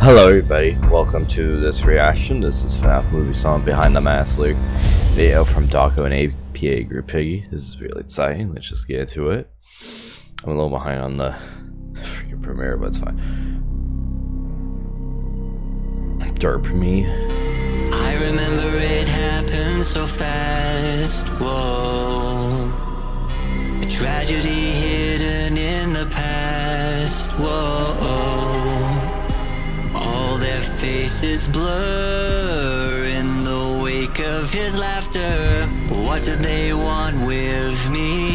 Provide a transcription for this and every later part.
Hello everybody, welcome to this reaction. This is FNAF Movie Song Behind the Mask lyric video from Dawko and APAngryPiggy. This is really exciting, let's just get into it. I'm a little behind on the freaking premiere, but it's fine. Derp me. I remember it happened so fast, whoa A tragedy hidden in the past, whoa faces blur in the wake of his laughter What did they want with me?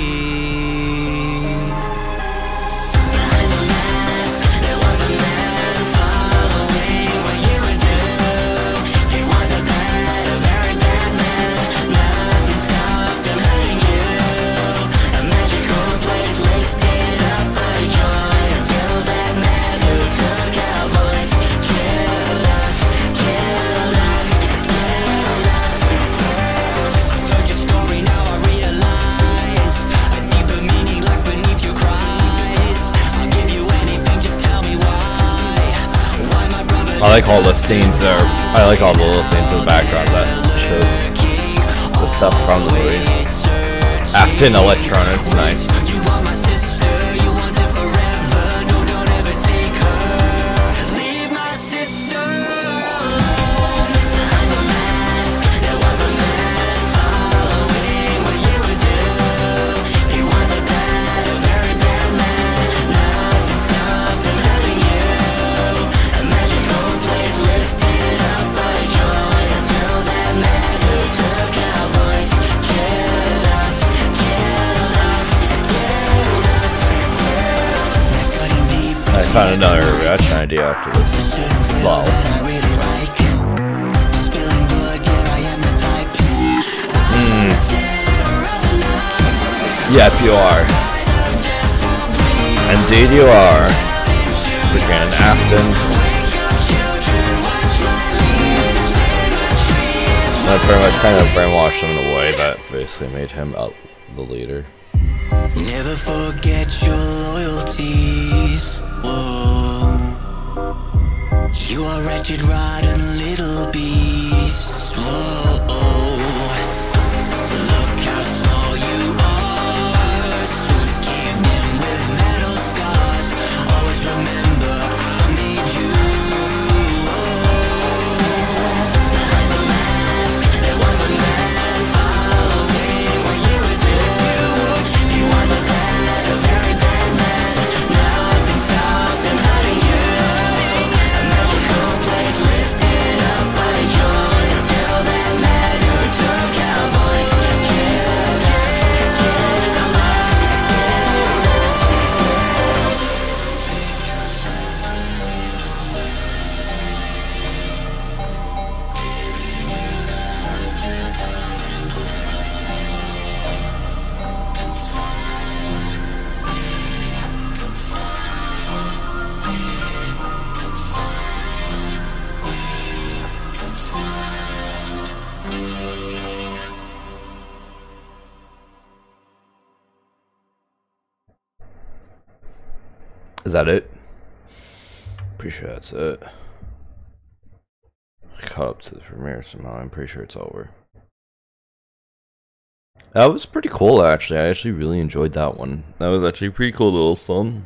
I like all the scenes there. I like all the little things in the background that shows the stuff from the movie. Afton Electronics, nice. I found another reaction idea after this. Wow. The type. Yep, you are. Indeed you are. Freaking Afton. That pretty much kind of brainwashed him in a way that basically made him the leader. Never forget your loyalties. Whoa. You are wretched, rotten little beast. Whoa. Is that it? Pretty sure that's it. I caught up to the premiere somehow. I'm pretty sure it's over. That was pretty cool, actually. I actually really enjoyed that one. That was actually pretty cool little song.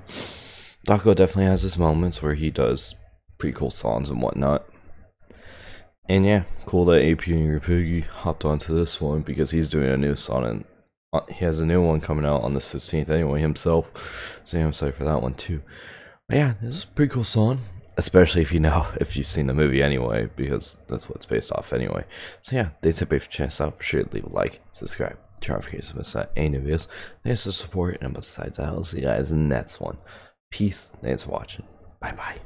Dawko definitely has his moments where he does pretty cool songs and whatnot. And yeah, cool that APAngryPiggy hopped onto this one because he's doing a new song and Uh, he has a new one coming out on the 16th anyway himself. So yeah, I'm excited for that one too. But yeah, this is a pretty cool song. Especially if you know, if you've seen the movie anyway, because that's what it's based off anyway. So yeah, thanks everybody for checking us out. Sure leave a like, subscribe, turn notifications to miss out any new videos. Thanks for support, and besides that, I'll see you guys in the next one. Peace, thanks for watching. Bye bye.